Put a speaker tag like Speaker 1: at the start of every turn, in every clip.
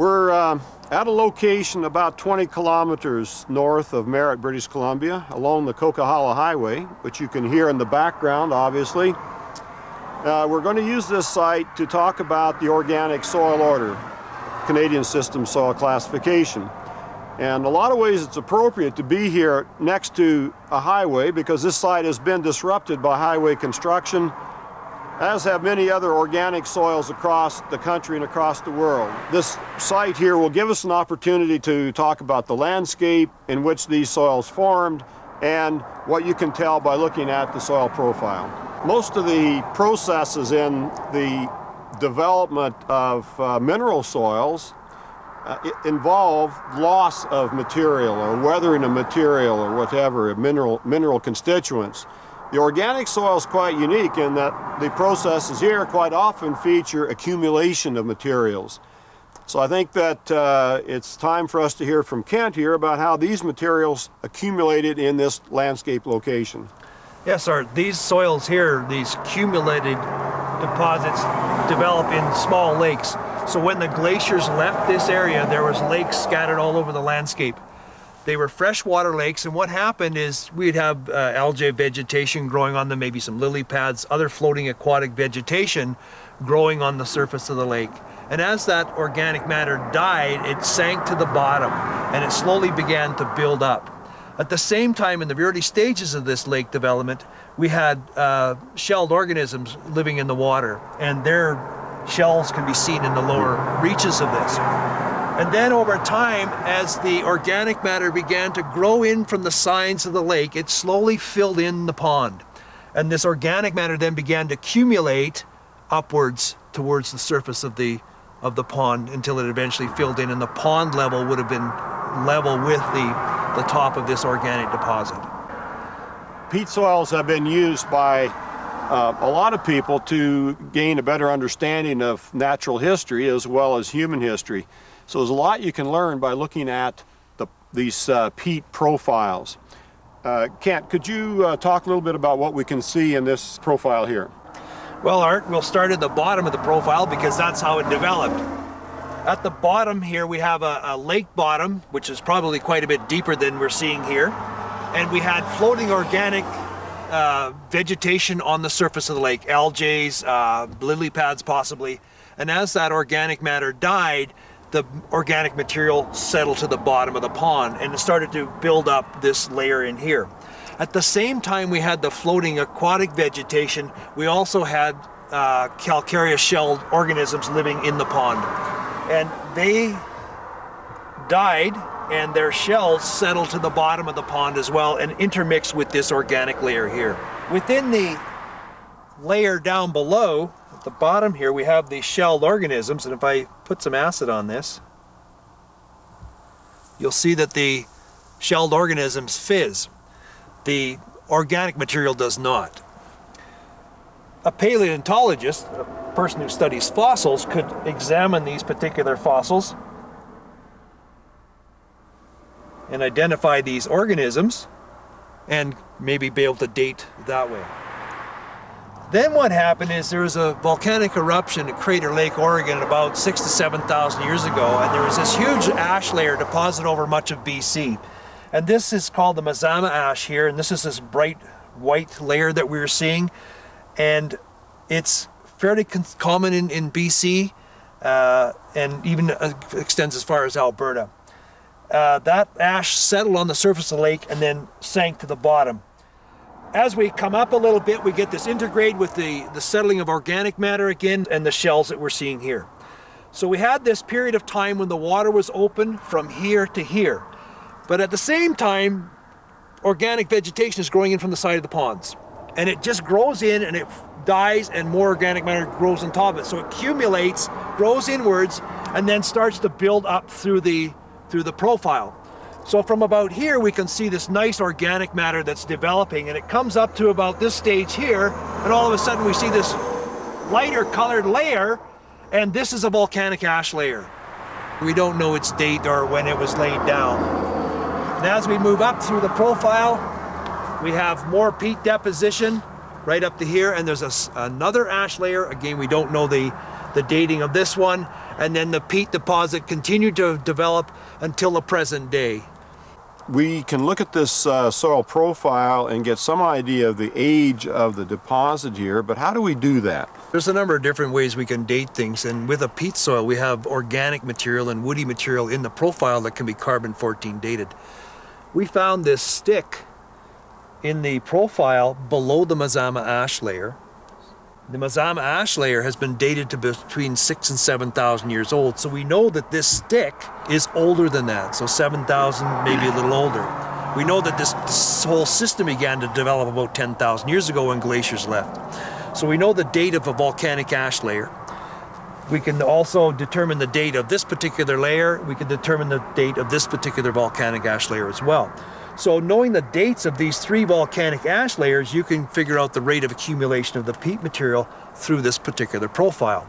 Speaker 1: We're uh, at a location about 20 kilometers north of Merritt, British Columbia, along the Coquihalla Highway, which you can hear in the background, obviously. Uh, we're going to use this site to talk about the organic soil order, Canadian System Soil Classification. And a lot of ways it's appropriate to be here next to a highway because this site has been disrupted by highway construction as have many other organic soils across the country and across the world. This site here will give us an opportunity to talk about the landscape in which these soils formed and what you can tell by looking at the soil profile. Most of the processes in the development of uh, mineral soils uh, involve loss of material or weathering of material or whatever, mineral, mineral constituents. The organic soil is quite unique in that the processes here quite often feature accumulation of materials. So I think that uh, it's time for us to hear from Kent here about how these materials accumulated in this landscape location.
Speaker 2: Yes, sir. These soils here, these accumulated deposits develop in small lakes. So when the glaciers left this area, there was lakes scattered all over the landscape. They were freshwater lakes, and what happened is we'd have uh, algae vegetation growing on them, maybe some lily pads, other floating aquatic vegetation growing on the surface of the lake. And as that organic matter died, it sank to the bottom and it slowly began to build up. At the same time, in the early stages of this lake development, we had uh, shelled organisms living in the water, and their shells can be seen in the lower reaches of this. And then over time, as the organic matter began to grow in from the sides of the lake, it slowly filled in the pond. And this organic matter then began to accumulate upwards towards the surface of the of the pond until it eventually filled in and the pond level would have been level with the, the top of this organic deposit.
Speaker 1: Peat soils have been used by uh, a lot of people to gain a better understanding of natural history as well as human history. So there's a lot you can learn by looking at the, these uh, peat profiles. Uh, Kent, could you uh, talk a little bit about what we can see in this profile here?
Speaker 2: Well, Art, we'll start at the bottom of the profile because that's how it developed. At the bottom here, we have a, a lake bottom, which is probably quite a bit deeper than we're seeing here. And we had floating organic uh, vegetation on the surface of the lake, algae, uh, lily pads possibly. And as that organic matter died, the organic material settled to the bottom of the pond and it started to build up this layer in here. At the same time we had the floating aquatic vegetation, we also had uh, calcareous shelled organisms living in the pond. And they died and their shells settled to the bottom of the pond as well and intermixed with this organic layer here. Within the layer down below, at the bottom here we have these shelled organisms and if I put some acid on this you'll see that the shelled organisms fizz. The organic material does not. A paleontologist, a person who studies fossils, could examine these particular fossils and identify these organisms and maybe be able to date that way. Then what happened is there was a volcanic eruption at Crater Lake, Oregon about six to 7,000 years ago, and there was this huge ash layer deposited over much of BC. And this is called the Mazama ash here, and this is this bright white layer that we are seeing. And it's fairly common in, in BC, uh, and even uh, extends as far as Alberta. Uh, that ash settled on the surface of the lake and then sank to the bottom as we come up a little bit, we get this intergrade with the, the settling of organic matter again and the shells that we're seeing here. So we had this period of time when the water was open from here to here. But at the same time, organic vegetation is growing in from the side of the ponds. And it just grows in and it dies and more organic matter grows on top of it. So it accumulates, grows inwards, and then starts to build up through the, through the profile. So from about here, we can see this nice organic matter that's developing and it comes up to about this stage here, and all of a sudden we see this lighter colored layer, and this is a volcanic ash layer. We don't know its date or when it was laid down. And as we move up through the profile, we have more peat deposition right up to here, and there's a, another ash layer. Again, we don't know the, the dating of this one, and then the peat deposit continued to develop until the present day.
Speaker 1: We can look at this uh, soil profile and get some idea of the age of the deposit here, but how do we do that?
Speaker 2: There's a number of different ways we can date things, and with a peat soil, we have organic material and woody material in the profile that can be carbon 14 dated. We found this stick in the profile below the Mazama ash layer. The Mazama ash layer has been dated to between six and 7,000 years old, so we know that this stick is older than that, so 7,000, maybe a little older. We know that this, this whole system began to develop about 10,000 years ago when glaciers left. So we know the date of a volcanic ash layer. We can also determine the date of this particular layer. We can determine the date of this particular volcanic ash layer as well. So knowing the dates of these three volcanic ash layers, you can figure out the rate of accumulation of the peat material through this particular profile.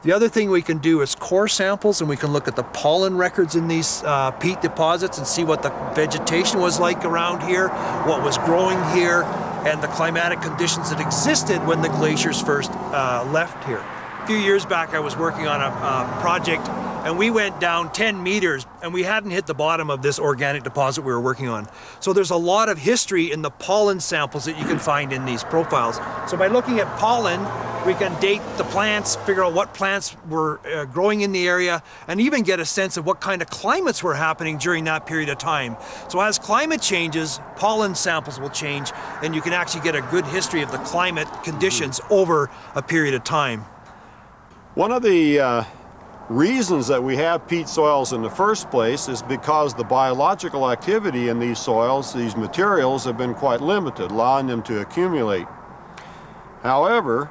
Speaker 2: The other thing we can do is core samples and we can look at the pollen records in these uh, peat deposits and see what the vegetation was like around here, what was growing here, and the climatic conditions that existed when the glaciers first uh, left here. A few years back I was working on a uh, project and we went down 10 meters and we hadn't hit the bottom of this organic deposit we were working on. So there's a lot of history in the pollen samples that you can find in these profiles. So by looking at pollen, we can date the plants, figure out what plants were uh, growing in the area, and even get a sense of what kind of climates were happening during that period of time. So as climate changes, pollen samples will change, and you can actually get a good history of the climate conditions over a period of time.
Speaker 1: One of the uh reasons that we have peat soils in the first place is because the biological activity in these soils, these materials, have been quite limited, allowing them to accumulate. However,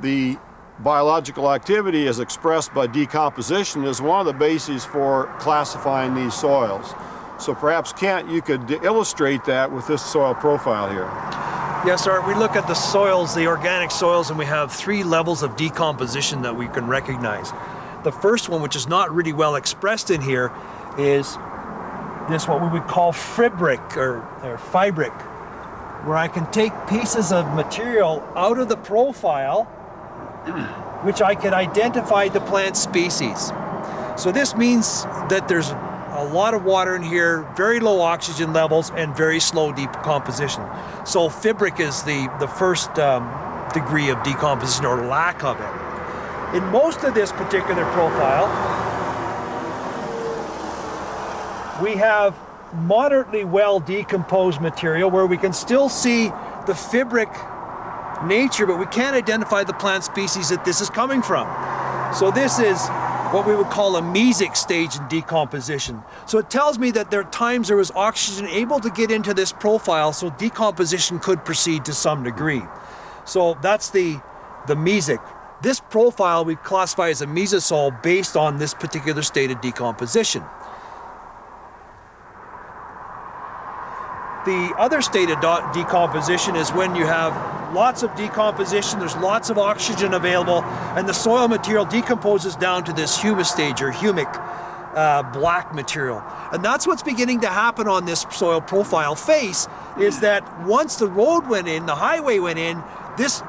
Speaker 1: the biological activity as expressed by decomposition is one of the bases for classifying these soils. So perhaps, Kent, you could illustrate that with this soil profile here.
Speaker 2: Yes, sir. We look at the soils, the organic soils, and we have three levels of decomposition that we can recognize. The first one, which is not really well expressed in here, is this what we would call fibric or, or fibric, where I can take pieces of material out of the profile, which I can identify the plant species. So this means that there's a lot of water in here, very low oxygen levels, and very slow decomposition. So fibric is the, the first um, degree of decomposition or lack of it. In most of this particular profile, we have moderately well decomposed material where we can still see the fibric nature, but we can't identify the plant species that this is coming from. So this is what we would call a mesic stage in decomposition. So it tells me that there are times there was oxygen able to get into this profile so decomposition could proceed to some degree. So that's the, the mesic. This profile we classify as a mesisol based on this particular state of decomposition. The other state of decomposition is when you have lots of decomposition, there's lots of oxygen available, and the soil material decomposes down to this humus stage or humic uh, black material. And that's what's beginning to happen on this soil profile face is that once the road went in, the highway went in, this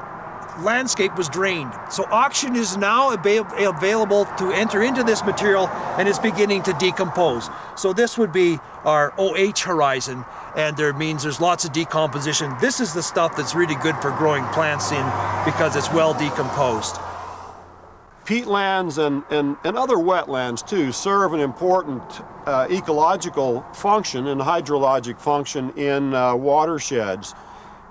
Speaker 2: landscape was drained. So oxygen is now available to enter into this material and is beginning to decompose. So this would be our OH horizon and there means there's lots of decomposition. This is the stuff that's really good for growing plants in because it's well decomposed.
Speaker 1: Peatlands and, and, and other wetlands too serve an important uh, ecological function and hydrologic function in uh, watersheds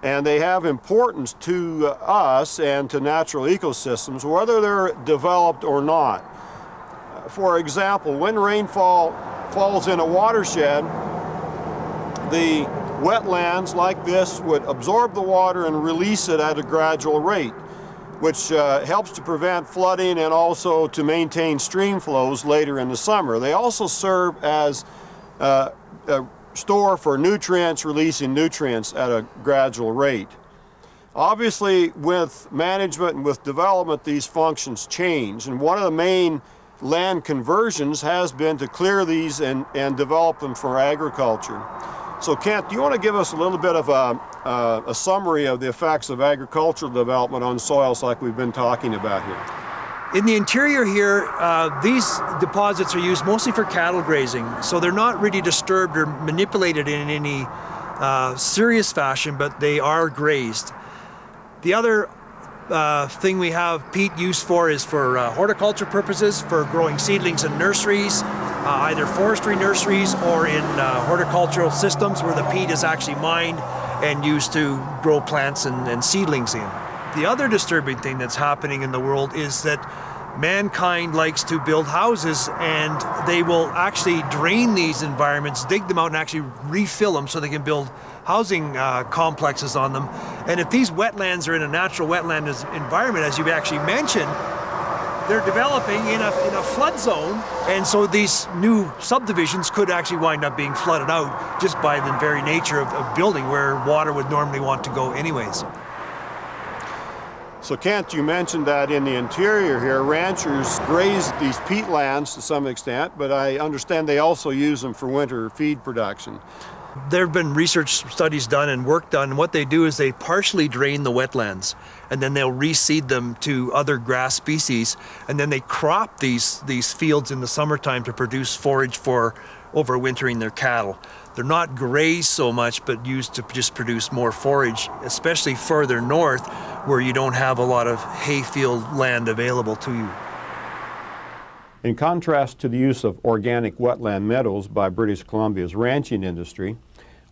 Speaker 1: and they have importance to us and to natural ecosystems, whether they're developed or not. For example, when rainfall falls in a watershed, the wetlands like this would absorb the water and release it at a gradual rate, which uh, helps to prevent flooding and also to maintain stream flows later in the summer. They also serve as uh, a store for nutrients, releasing nutrients at a gradual rate. Obviously, with management and with development, these functions change. And one of the main land conversions has been to clear these and, and develop them for agriculture. So Kent, do you want to give us a little bit of a, uh, a summary of the effects of agricultural development on soils like we've been talking about here?
Speaker 2: In the interior here, uh, these deposits are used mostly for cattle grazing, so they're not really disturbed or manipulated in any uh, serious fashion, but they are grazed. The other uh, thing we have peat used for is for uh, horticulture purposes, for growing seedlings in nurseries, uh, either forestry nurseries or in uh, horticultural systems where the peat is actually mined and used to grow plants and, and seedlings in. The other disturbing thing that's happening in the world is that mankind likes to build houses and they will actually drain these environments, dig them out, and actually refill them so they can build housing uh, complexes on them. And if these wetlands are in a natural wetland environment, as you actually mentioned, they're developing in a, in a flood zone, and so these new subdivisions could actually wind up being flooded out just by the very nature of, of building where water would normally want to go anyways.
Speaker 1: So Kent, you mentioned that in the interior here, ranchers graze these peatlands to some extent, but I understand they also use them for winter feed production.
Speaker 2: There have been research studies done and work done, and what they do is they partially drain the wetlands, and then they'll reseed them to other grass species, and then they crop these, these fields in the summertime to produce forage for overwintering their cattle. They're not grazed so much, but used to just produce more forage, especially further north where you don't have a lot of hayfield land available to you.
Speaker 1: In contrast to the use of organic wetland meadows by British Columbia's ranching industry,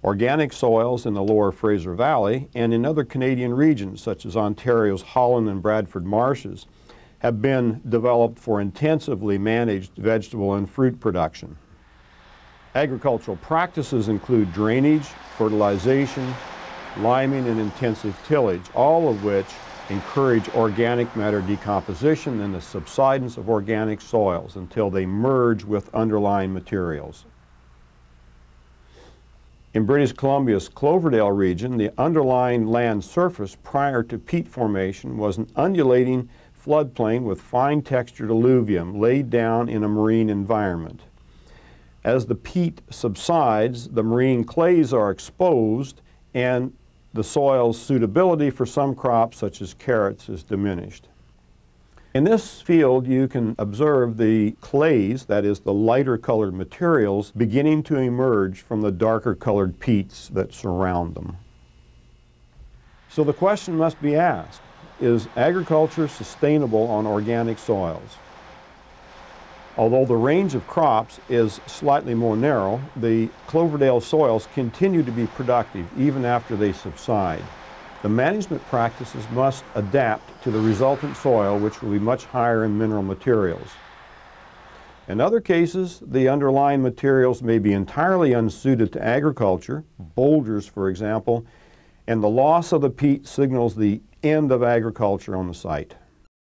Speaker 1: organic soils in the lower Fraser Valley and in other Canadian regions such as Ontario's Holland and Bradford marshes have been developed for intensively managed vegetable and fruit production. Agricultural practices include drainage, fertilization, liming, and intensive tillage, all of which encourage organic matter decomposition and the subsidence of organic soils until they merge with underlying materials. In British Columbia's Cloverdale region, the underlying land surface prior to peat formation was an undulating floodplain with fine textured alluvium laid down in a marine environment. As the peat subsides, the marine clays are exposed and the soil's suitability for some crops, such as carrots, is diminished. In this field, you can observe the clays, that is, the lighter colored materials, beginning to emerge from the darker colored peats that surround them. So the question must be asked is agriculture sustainable on organic soils? Although the range of crops is slightly more narrow, the Cloverdale soils continue to be productive even after they subside. The management practices must adapt to the resultant soil, which will be much higher in mineral materials. In other cases, the underlying materials may be entirely unsuited to agriculture, boulders, for example, and the loss of the peat signals the end of agriculture on the site.